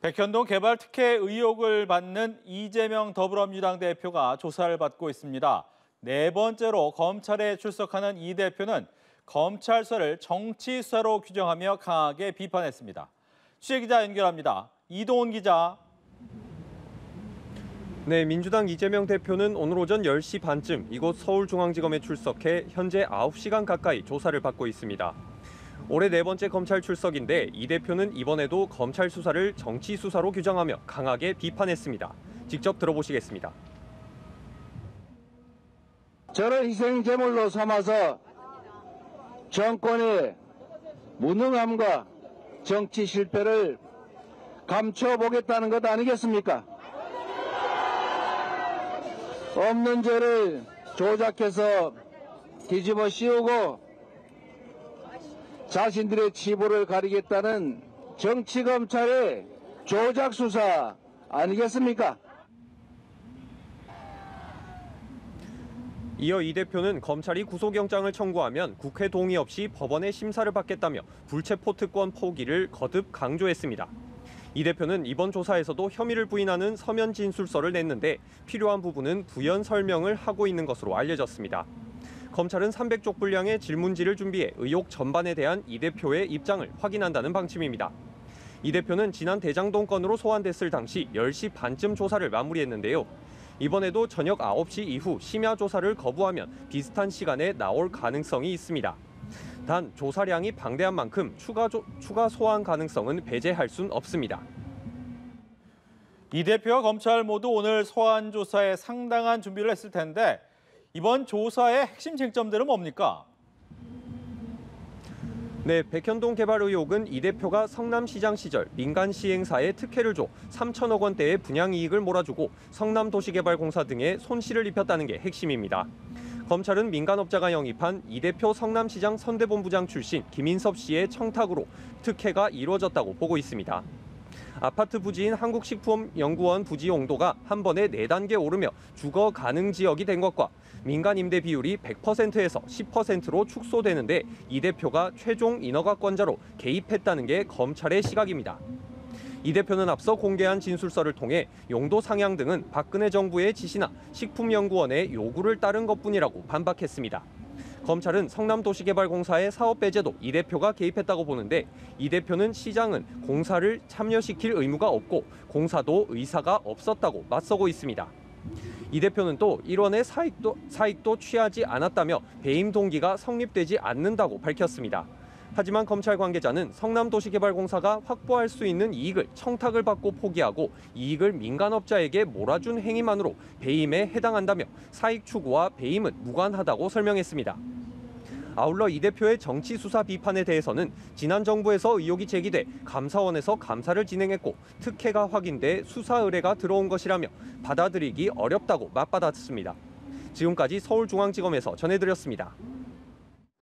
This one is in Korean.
백현동 개발 특혜 의혹을 받는 이재명 더불어민주당 대표가 조사를 받고 있습니다. 네 번째로 검찰에 출석하는 이 대표는 검찰 수사를 정치 수사로 규정하며 강하게 비판했습니다. 취재 기자 연결합니다. 이동훈 기자. 네, 민주당 이재명 대표는 오늘 오전 10시 반쯤 이곳 서울중앙지검에 출석해 현재 9시간 가까이 조사를 받고 있습니다. 올해 네 번째 검찰 출석인데 이 대표는 이번에도 검찰 수사를 정치 수사로 규정하며 강하게 비판했습니다. 직접 들어보시겠습니다. 저를 희생 제물로 삼아서 정권의 무능함과 정치 실패를 감춰보겠다는 것 아니겠습니까? 없는 죄를 조작해서 뒤집어 씌우고 자신들의 치부를 가리겠다는 정치검찰의 조작수사 아니겠습니까? 이어 이 대표는 검찰이 구속영장을 청구하면 국회 동의 없이 법원의 심사를 받겠다며 불체포 특권 포기를 거듭 강조했습니다. 이 대표는 이번 조사에서도 혐의를 부인하는 서면 진술서를 냈는데 필요한 부분은 부연 설명을 하고 있는 것으로 알려졌습니다. 검찰은 300쪽 분량의 질문지를 준비해 의혹 전반에 대한 이 대표의 입장을 확인한다는 방침입니다. 이 대표는 지난 대장동 건으로 소환됐을 당시 10시 반쯤 조사를 마무리했는데요. 이번에도 저녁 9시 이후 심야 조사를 거부하면 비슷한 시간에 나올 가능성이 있습니다. 단 조사량이 방대한 만큼 추가, 조, 추가 소환 가능성은 배제할 순 없습니다. 이 대표와 검찰 모두 오늘 소환 조사에 상당한 준비를 했을 텐데 이번 조사의 핵심 쟁점들은 뭡니까? 네, 백현동 개발 의혹은 이 대표가 성남시장 시절 민간 시행사에 특혜를 줘 3천억 원대의 분양 이익을 몰아주고 성남도시개발공사 등에 손실을 입혔다는 게 핵심입니다. 검찰은 민간업자가 영입한 이 대표 성남시장 선대본부장 출신 김인섭 씨의 청탁으로 특혜가 이루어졌다고 보고 있습니다. 아파트 부지인 한국식품연구원 부지 용도가 한 번에 4단계 오르며 주거 가능 지역이 된 것과 민간 임대 비율이 100%에서 10%로 축소되는데 이 대표가 최종 인허가권자로 개입했다는 게 검찰의 시각입니다. 이 대표는 앞서 공개한 진술서를 통해 용도 상향 등은 박근혜 정부의 지시나 식품연구원의 요구를 따른 것뿐이라고 반박했습니다. 검찰은 성남도시개발공사의 사업 배제도 이 대표가 개입했다고 보는데 이 대표는 시장은 공사를 참여시킬 의무가 없고 공사도 의사가 없었다고 맞서고 있습니다. 이 대표는 또 1원의 사익도, 사익도 취하지 않았다며 배임 동기가 성립되지 않는다고 밝혔습니다. 하지만 검찰 관계자는 성남도시개발공사가 확보할 수 있는 이익을 청탁을 받고 포기하고 이익을 민간업자에게 몰아준 행위만으로 배임에 해당한다며 사익 추구와 배임은 무관하다고 설명했습니다. 아울러 이 대표의 정치 수사 비판에 대해서는 지난 정부에서 의혹이 제기돼 감사원에서 감사를 진행했고 특혜가 확인돼 수사 의뢰가 들어온 것이라며 받아들이기 어렵다고 맞받았습니다. 지금까지 서울중앙지검에서 전해드렸습니다.